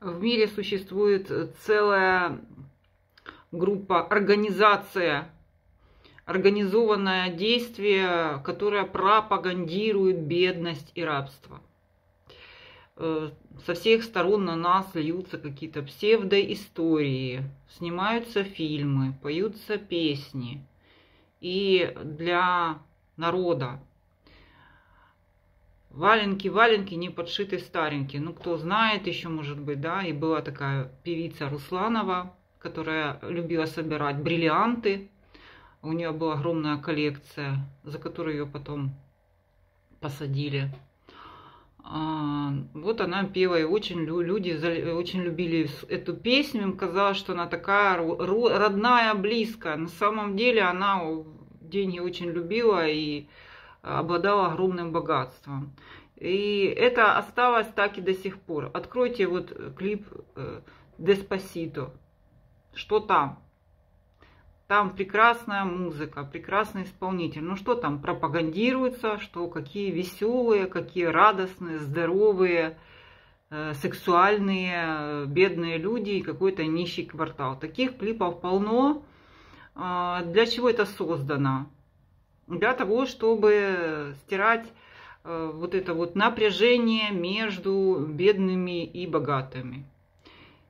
В мире существует целая группа, организация, организованное действие, которое пропагандирует бедность и рабство. Э, со всех сторон на нас льются какие-то псевдоистории, снимаются фильмы, поются песни. И для народа Валенки, валенки не подшиты старенькие. Ну, кто знает еще, может быть, да, и была такая певица Русланова, которая любила собирать бриллианты. У нее была огромная коллекция, за которую ее потом посадили. А, вот она пела, и очень люди очень любили эту песню. Им казалось, что она такая родная, близкая. На самом деле она деньги очень любила и обладала огромным богатством. И это осталось так и до сих пор. Откройте вот клип Деспасито. Что там? Там прекрасная музыка, прекрасный исполнитель. Ну что там пропагандируется, что какие веселые, какие радостные, здоровые, э, сексуальные, бедные люди и какой-то нищий квартал. Таких клипов полно. А, для чего это создано? Для того, чтобы стирать э, вот это вот напряжение между бедными и богатыми.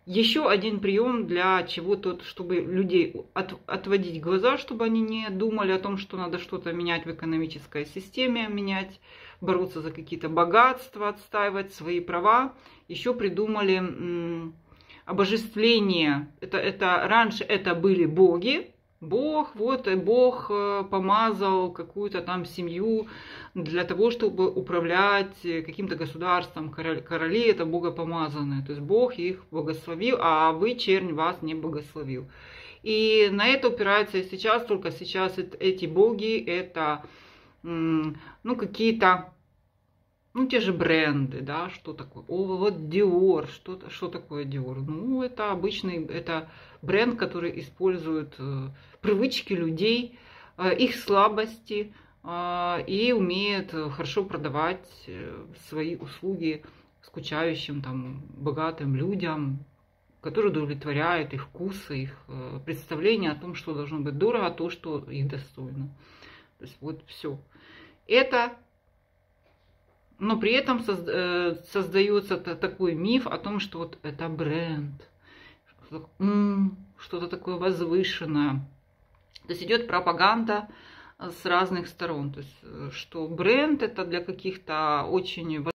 Еще один прием для чего-то, чтобы людей от, отводить глаза, чтобы они не думали о том, что надо что-то менять в экономической системе, менять, бороться за какие-то богатства, отстаивать свои права. Еще придумали м, обожествление. Это, это, раньше это были боги, Бог, вот и Бог э, помазал какую-то там семью для того, чтобы управлять каким-то государством. Короли, короли это богопомазанные. То есть Бог их благословил, а вы, чернь, вас не благословил. И на это опирается и сейчас, только сейчас эти боги это ну, какие-то ну, те же бренды, да, что такое? О, вот Dior, что, что такое Dior? Ну, это обычный, это бренд, который использует э, привычки людей, э, их слабости э, и умеет хорошо продавать э, свои услуги скучающим, там, богатым людям, которые удовлетворяют их вкусы, их э, представление о том, что должно быть дорого, а то, что их достойно. То есть вот все. Это но при этом э, создается такой миф о том, что вот это бренд, что-то такое возвышенное. То есть идет пропаганда с разных сторон. То есть, э, что бренд это для каких-то очень